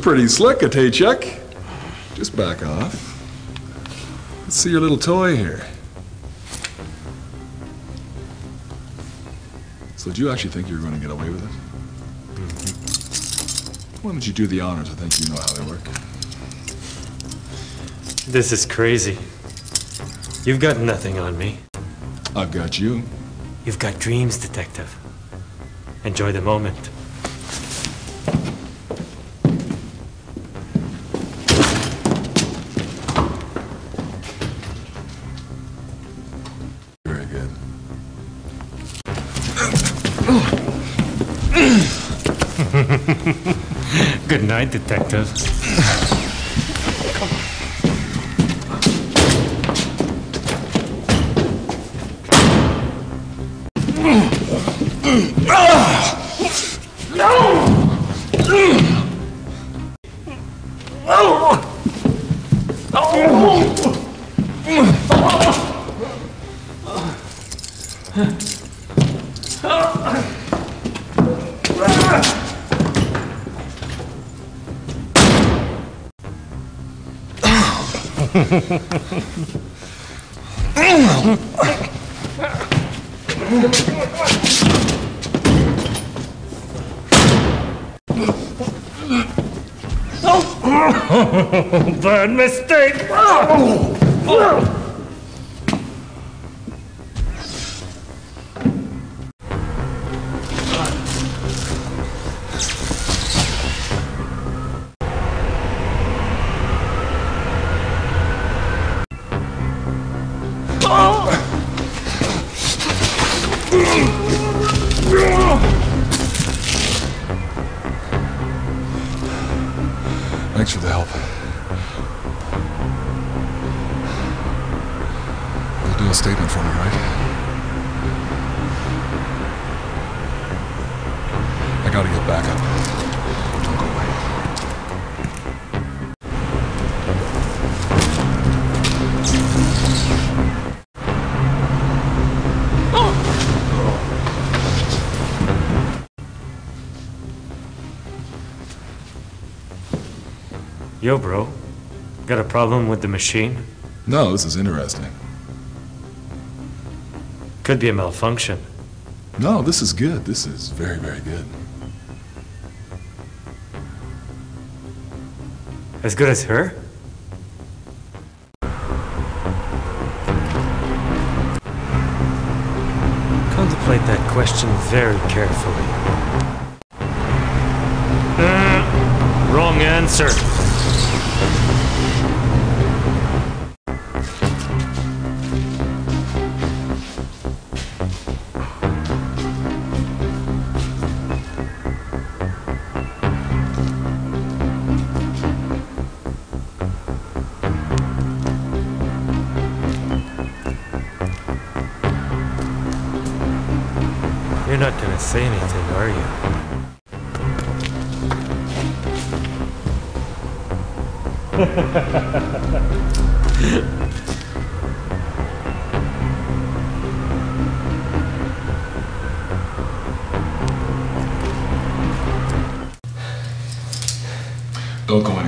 pretty slick, Ataychuk. Just back off. Let's see your little toy here. So did you actually think you were going to get away with it? Mm-hmm. Why don't you do the honors? I think you know how they work. This is crazy. You've got nothing on me. I've got you. You've got dreams, detective. Enjoy the moment. Good night, detective. Bad mistake! Thanks for the help. You'll do a statement for me, right? I gotta get back up. Yo, bro. Got a problem with the machine? No, this is interesting. Could be a malfunction. No, this is good. This is very, very good. As good as her? Contemplate that question very carefully. Uh, wrong answer. You're not gonna say anything, are you? Don't go